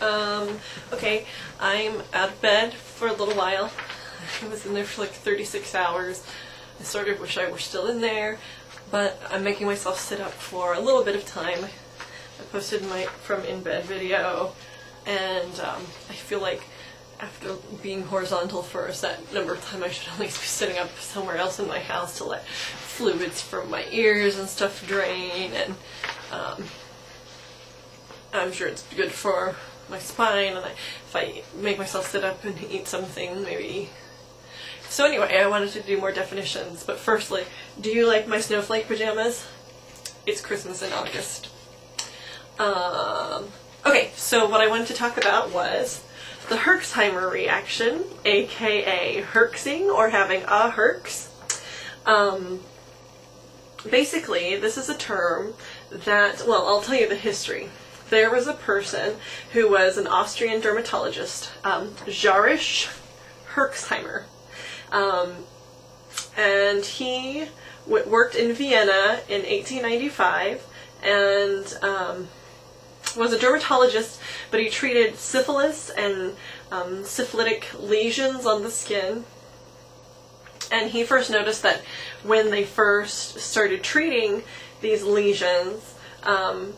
Um, okay, I'm out of bed for a little while. I was in there for like 36 hours. I sort of wish I were still in there, but I'm making myself sit up for a little bit of time. I posted my from in bed video, and um, I feel like after being horizontal for a set number of time, I should at least be sitting up somewhere else in my house to let fluids from my ears and stuff drain, and um, I'm sure it's good for my spine, and I, if I make myself sit up and eat something, maybe. So anyway, I wanted to do more definitions, but firstly, do you like my snowflake pajamas? It's Christmas in August. Um, okay, so what I wanted to talk about was the Herxheimer reaction, aka herxing or having a herx. Um, basically, this is a term that, well, I'll tell you the history. There was a person who was an Austrian dermatologist, um, Jarisch Herxheimer. Um, and he w- worked in Vienna in 1895 and um, was a dermatologist, but he treated syphilis and um, syphilitic lesions on the skin. And he first noticed that when they first started treating these lesions, um,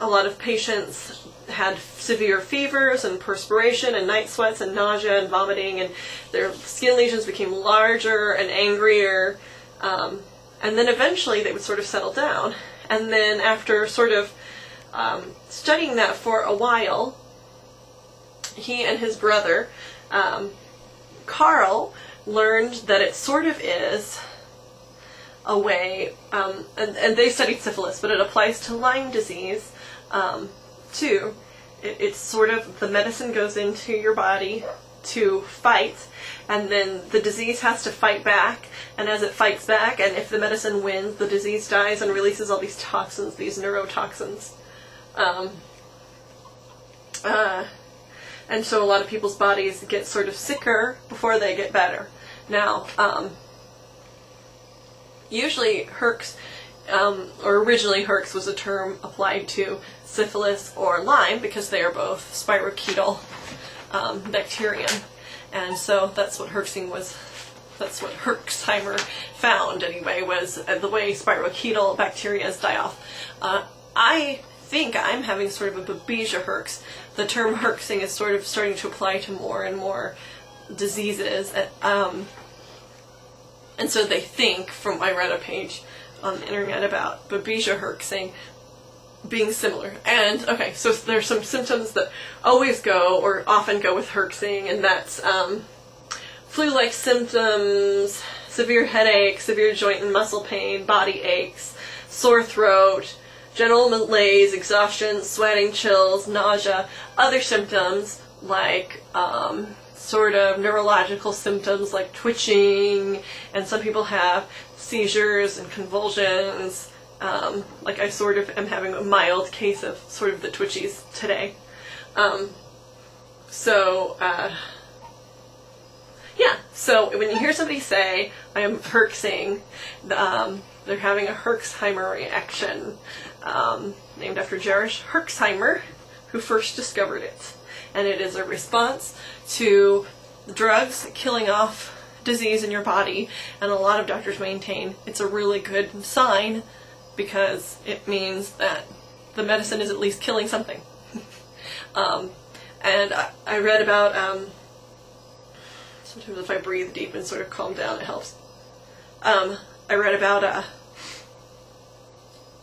a lot of patients had severe fevers and perspiration and night sweats and nausea and vomiting, and their skin lesions became larger and angrier. Um, and then eventually they would sort of settle down. And then after sort of um, studying that for a while, he and his brother, um, Carl, learned that it sort of is a way, um, and, and they studied syphilis, but it applies to Lyme disease um, too. It, it's sort of the medicine goes into your body to fight, and then the disease has to fight back, and as it fights back, and if the medicine wins, the disease dies and releases all these toxins, these neurotoxins. Um, uh, and so a lot of people's bodies get sort of sicker before they get better. Now, um, usually Herx, um, or originally Herx was a term applied to syphilis or Lyme because they are both spirochetal um, bacterium. And so that's what Herxing was, that's what Herxheimer found anyway, was uh, the way spirochetal bacteria die off. Uh, I think I'm having sort of a babesia herx. The term herxing is sort of starting to apply to more and more diseases. Um, and so they think, from my read a page on the internet about babesia herxing being similar. And okay, so there's some symptoms that always go or often go with herxing, and that's um, flu-like symptoms, severe headache, severe joint and muscle pain, body aches, sore throat, general malaise, exhaustion, sweating, chills, nausea, other symptoms like um, sort of neurological symptoms like twitching, and some people have seizures and convulsions. Um, like I sort of am having a mild case of sort of the twitchies today. Um, so, uh, yeah, so when you hear somebody say, I am herxing, um, they're having a Herxheimer reaction, um, named after Jarisch Herxheimer, who first discovered it. And it is a response to drugs killing off disease in your body, and a lot of doctors maintain it's a really good sign because it means that the medicine is at least killing something. um, and I, I, read about um, sometimes if I breathe deep and sort of calm down, it helps. Um, I read about uh,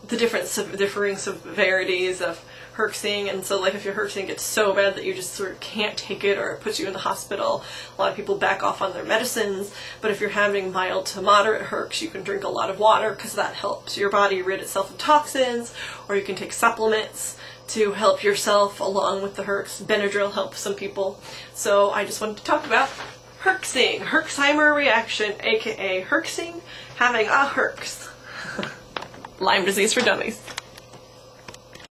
the different differing severities of herxing, and so like if your herxing gets so bad that you just sort of can't take it or it puts you in the hospital, a lot of people back off on their medicines. But if you're having mild to moderate herx, you can drink a lot of water because that helps your body rid itself of toxins, or you can take supplements to help yourself along with the herx. Benadryl helps some people. So I just wanted to talk about herxing, Herxheimer reaction, aka herxing, having a herx. Lyme disease for dummies.